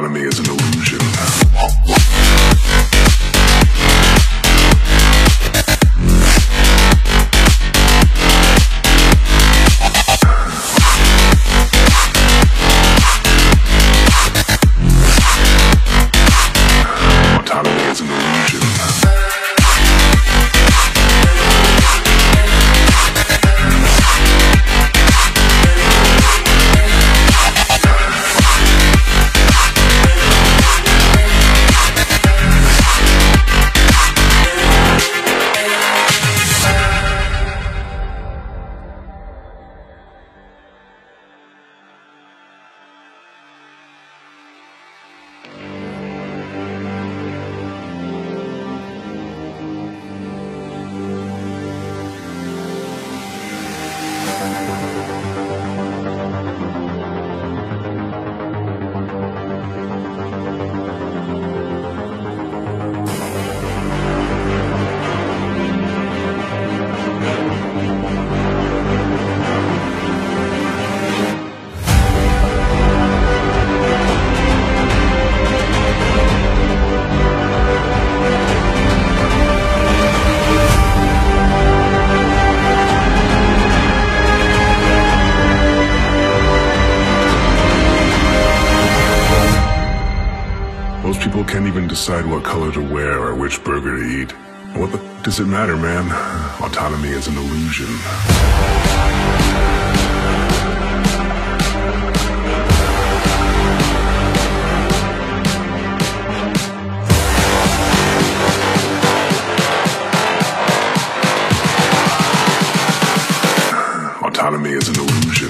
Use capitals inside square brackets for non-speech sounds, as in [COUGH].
Autonomy is an illusion. Most people can't even decide what color to wear or which burger to eat. What the does it matter, man? [SIGHS] Autonomy is an illusion. [SIGHS] autonomy is an illusion.